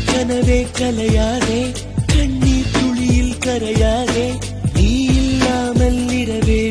கனவே கலையாதே கண்ணீர் துளியில் கரையாதே நீ இல்லாமல் இரவே